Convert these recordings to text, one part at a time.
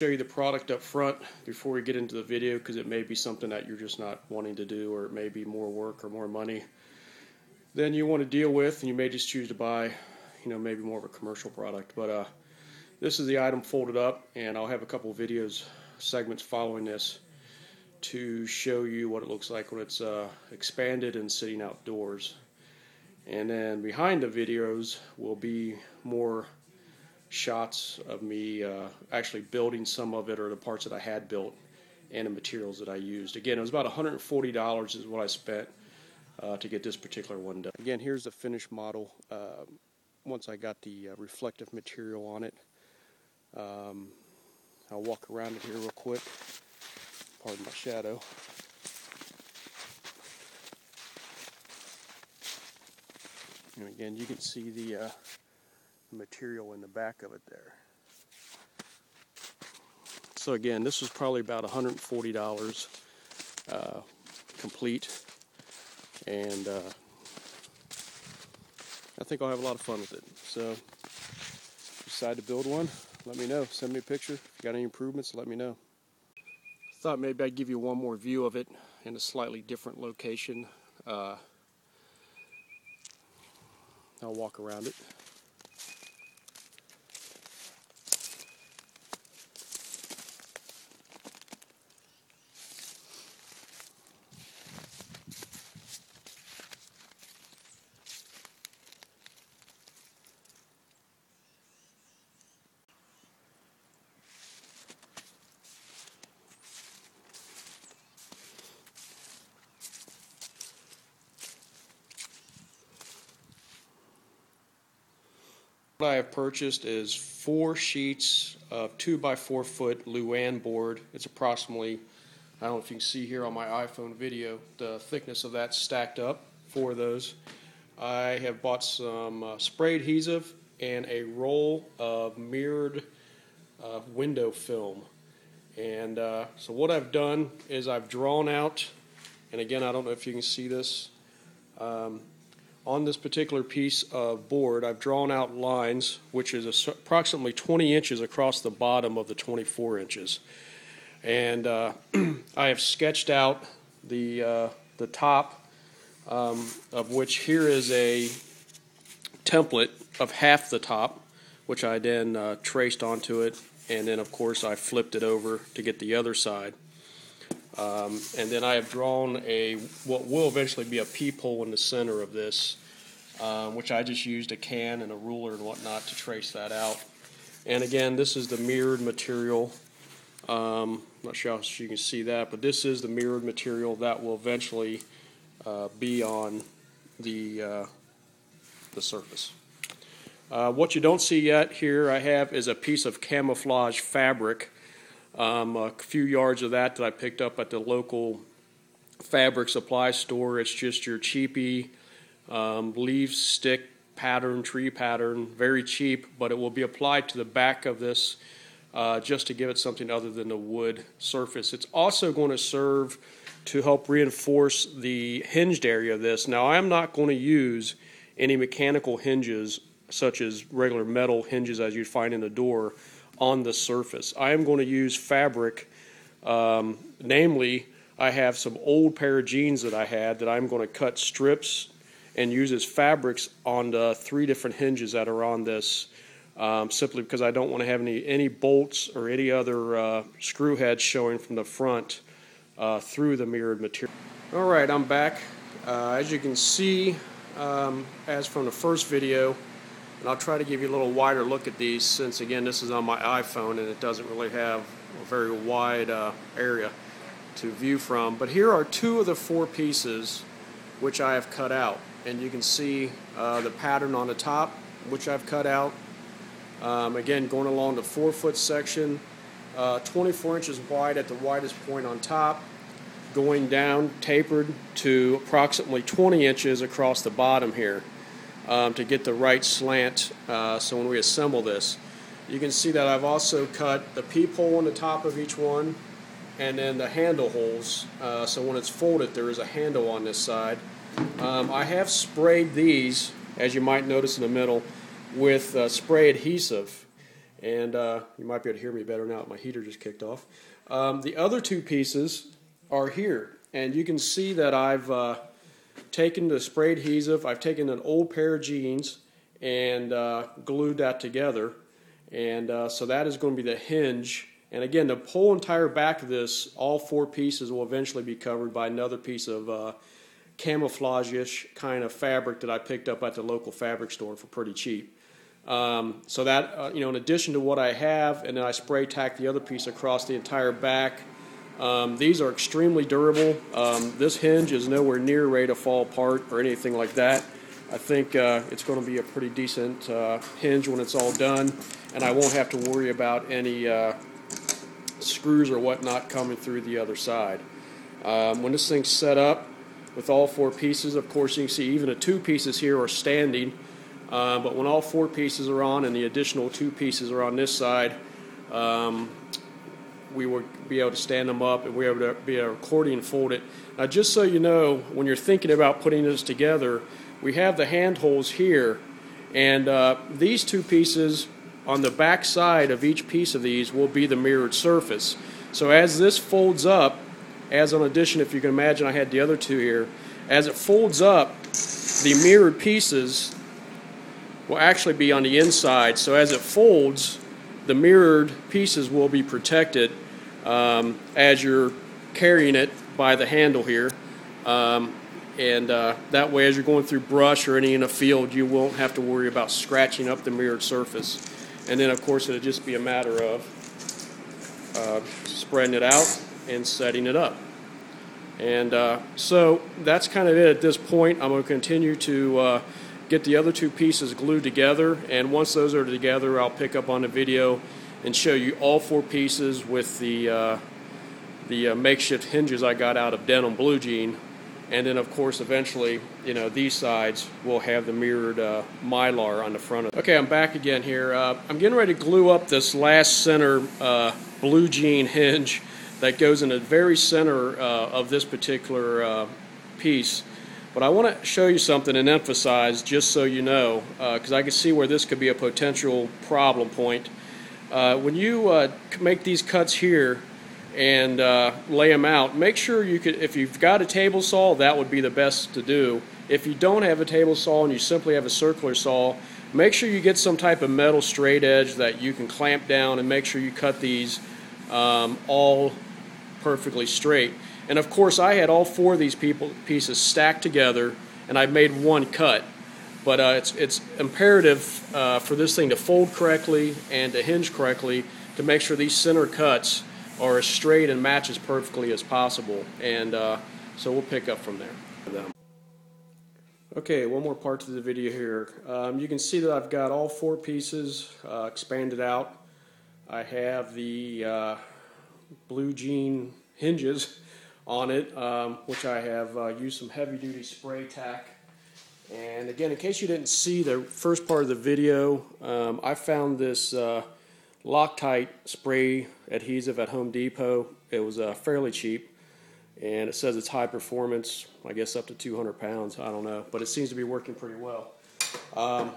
show you the product up front before we get into the video because it may be something that you're just not wanting to do or it may be more work or more money than you want to deal with and you may just choose to buy you know maybe more of a commercial product. But uh, this is the item folded up and I'll have a couple videos segments following this to show you what it looks like when it's uh, expanded and sitting outdoors. And then behind the videos will be more shots of me uh, actually building some of it or the parts that I had built and the materials that I used. Again, it was about $140 is what I spent uh, to get this particular one done. Again, here's the finished model uh, once I got the uh, reflective material on it. Um, I'll walk around it here real quick. Pardon my shadow. And again, you can see the uh, material in the back of it there. So again, this was probably about $140 uh, complete, and uh, I think I'll have a lot of fun with it. So, decide to build one, let me know. Send me a picture. If you got any improvements, let me know. Thought maybe I'd give you one more view of it in a slightly different location. Uh, I'll walk around it. What I have purchased is four sheets of two by four foot Luan board. It's approximately, I don't know if you can see here on my iPhone video, the thickness of that stacked up, four of those. I have bought some uh, spray adhesive and a roll of mirrored uh, window film. And uh, so what I've done is I've drawn out, and again, I don't know if you can see this. Um, on this particular piece of board, I've drawn out lines, which is approximately 20 inches across the bottom of the 24 inches. And uh, I have sketched out the, uh, the top, um, of which here is a template of half the top, which I then uh, traced onto it. And then, of course, I flipped it over to get the other side. Um, and then I have drawn a what will eventually be a peephole in the center of this, um, which I just used a can and a ruler and whatnot to trace that out. And again, this is the mirrored material. Um, not sure if you can see that, but this is the mirrored material that will eventually uh, be on the uh, the surface. Uh, what you don't see yet here I have is a piece of camouflage fabric um, a few yards of that that I picked up at the local fabric supply store. It's just your cheapy um, leaf stick pattern, tree pattern, very cheap, but it will be applied to the back of this uh, just to give it something other than the wood surface. It's also going to serve to help reinforce the hinged area of this. Now, I'm not going to use any mechanical hinges such as regular metal hinges as you'd find in the door on the surface. I am going to use fabric, um, namely, I have some old pair of jeans that I had that I'm going to cut strips and use as fabrics on the three different hinges that are on this. Um, simply because I don't want to have any any bolts or any other uh, screw heads showing from the front uh, through the mirrored material. All right, I'm back. Uh, as you can see, um, as from the first video, and I'll try to give you a little wider look at these since again this is on my iPhone and it doesn't really have a very wide uh, area to view from. But here are two of the four pieces which I have cut out. And you can see uh, the pattern on the top which I've cut out. Um, again, going along the four foot section, uh, 24 inches wide at the widest point on top, going down tapered to approximately 20 inches across the bottom here um, to get the right slant uh, so when we assemble this. You can see that I've also cut the peephole on the top of each one and then the handle holes. Uh, so when it's folded, there is a handle on this side. Um, I have sprayed these, as you might notice in the middle, with uh, spray adhesive. And uh, you might be able to hear me better now my heater just kicked off. Um, the other two pieces are here. And you can see that I've uh, taken the spray adhesive, I've taken an old pair of jeans and uh, glued that together. And uh, so that is going to be the hinge. And again, the whole entire back of this, all four pieces will eventually be covered by another piece of uh, camouflage-ish kind of fabric that I picked up at the local fabric store for pretty cheap. Um, so that, uh, you know, in addition to what I have, and then I spray tack the other piece across the entire back. Um, these are extremely durable. Um, this hinge is nowhere near ready to fall apart or anything like that. I think uh, it's going to be a pretty decent uh, hinge when it's all done, and I won't have to worry about any uh, screws or whatnot coming through the other side. Um, when this thing's set up with all four pieces, of course, you can see even the two pieces here are standing. Uh, but when all four pieces are on and the additional two pieces are on this side, um, we will be able to stand them up and able to be able to accordion fold it. Now, just so you know, when you're thinking about putting this together, we have the hand holes here, and uh, these two pieces on the back side of each piece of these will be the mirrored surface. So as this folds up, as an addition, if you can imagine I had the other two here, as it folds up, the mirrored pieces will actually be on the inside. So as it folds, the mirrored pieces will be protected um, as you're carrying it by the handle here. Um, and uh, that way, as you're going through brush or any in a field, you won't have to worry about scratching up the mirrored surface. And then, of course, it'll just be a matter of uh, spreading it out and setting it up. And uh, so that's kind of it at this point. I'm going to continue to uh, get the other two pieces glued together. And once those are together, I'll pick up on the video and show you all four pieces with the, uh, the uh, makeshift hinges I got out of denim blue jean and then, of course, eventually, you know, these sides will have the mirrored uh, mylar on the front of it. Okay, I'm back again here. Uh, I'm getting ready to glue up this last center uh, blue jean hinge that goes in the very center uh, of this particular piece. But I want to show you something and emphasize, just so you know, because uh, I can see where this could be a potential problem point. when you make these cuts here, and uh, lay them out. Make sure you could, if you've got a table saw, that would be the best to do. If you don't have a table saw and you simply have a circular saw, make sure you get some type of metal straight edge that you can clamp down and make sure you cut these um, all perfectly straight. And of course, I had all four of these people, pieces stacked together and I made one cut. But uh, it's, it's imperative uh, for this thing to fold correctly and to hinge correctly to make sure these center cuts are as straight and match as perfectly as possible. And uh, so we'll pick up from there. Okay, one more part to the video here. Um, you can see that I've got all four pieces uh, expanded out. I have the uh, blue jean hinges on it, um, which I have uh, used some heavy duty spray tack. And again, in case you didn't see the first part of the video, um, I found this uh, Loctite spray adhesive at Home Depot. It was uh, fairly cheap, and it says it's high performance. I guess up to 200 pounds. I don't know, but it seems to be working pretty well. Um,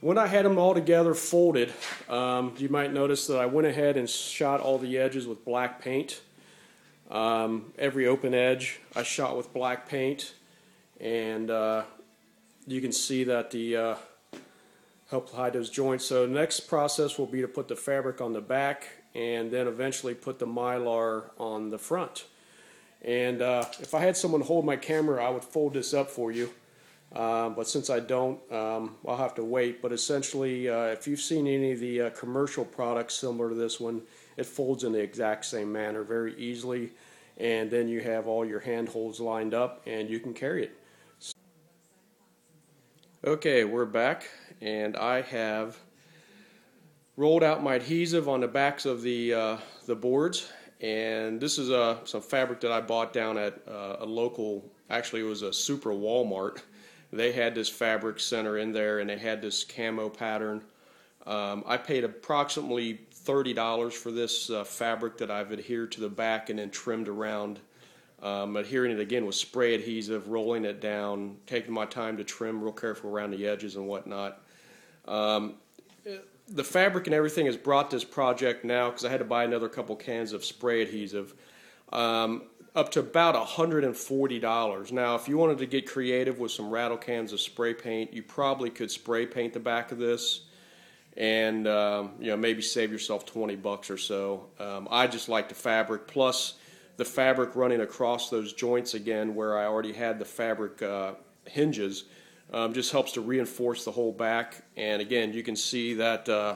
when I had them all together folded, um, you might notice that I went ahead and shot all the edges with black paint. Um, every open edge I shot with black paint, and uh, you can see that the uh, help hide those joints. So next process will be to put the fabric on the back and then eventually put the mylar on the front. And uh, if I had someone hold my camera, I would fold this up for you. Uh, but since I don't, um, I'll have to wait. But essentially, uh, if you've seen any of the uh, commercial products similar to this one, it folds in the exact same manner very easily. And then you have all your handholds lined up and you can carry it. Okay, we're back and I have rolled out my adhesive on the backs of the, uh, the boards and this is uh, some fabric that I bought down at uh, a local, actually it was a Super Walmart. They had this fabric center in there and they had this camo pattern. Um, I paid approximately $30 for this uh, fabric that I've adhered to the back and then trimmed around um, adhering it again with spray adhesive, rolling it down, taking my time to trim real careful around the edges and whatnot. Um, the fabric and everything has brought this project now because I had to buy another couple cans of spray adhesive. Um, up to about $140. Now, if you wanted to get creative with some rattle cans of spray paint, you probably could spray paint the back of this and um, you know maybe save yourself 20 bucks or so. Um, I just like the fabric plus the fabric running across those joints again where I already had the fabric uh, hinges um, just helps to reinforce the whole back. And again, you can see that uh,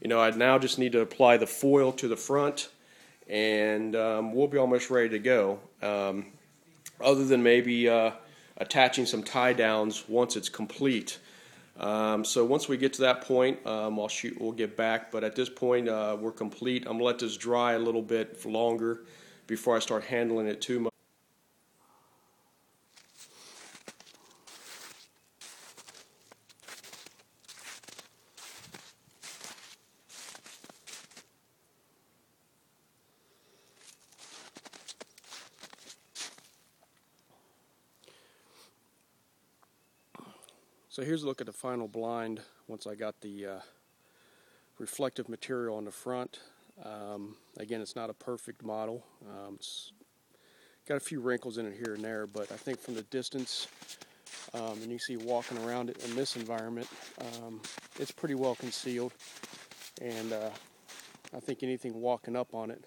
you know I now just need to apply the foil to the front and um, we'll be almost ready to go. Um, other than maybe uh, attaching some tie downs once it's complete. Um, so once we get to that point, um, I'll shoot. We'll get back. But at this point, uh, we're complete. I'm gonna let this dry a little bit longer before I start handling it too much. So here's a look at the final blind once I got the uh, reflective material on the front. Um, again, it's not a perfect model. Um, it's got a few wrinkles in it here and there, but I think from the distance, um, and you see walking around it in this environment, um, it's pretty well concealed. And uh, I think anything walking up on it,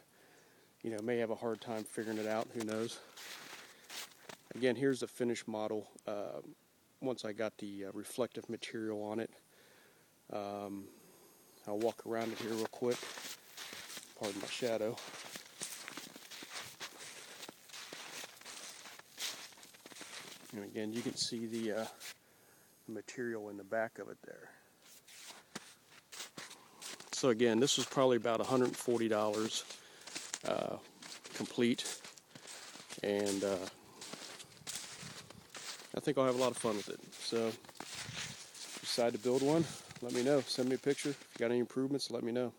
you know, may have a hard time figuring it out. Who knows? Again, here's the finished model. Uh, once I got the uh, reflective material on it. Um, I'll walk around it here real quick. Pardon my shadow. And again, you can see the uh, material in the back of it there. So again, this was probably about $140 uh, complete. And uh, I think I'll have a lot of fun with it. So, decide to build one, let me know. Send me a picture. If you got any improvements, let me know.